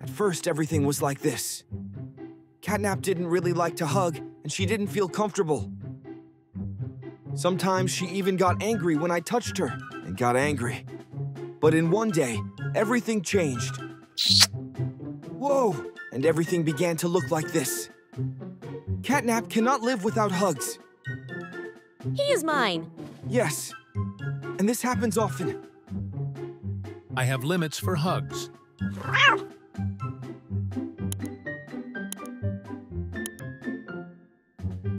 At first, everything was like this. Catnap didn't really like to hug, and she didn't feel comfortable. Sometimes she even got angry when I touched her, and got angry. But in one day, everything changed. Whoa! And everything began to look like this. Catnap cannot live without hugs. He is mine. Yes. And this happens often. I have limits for hugs.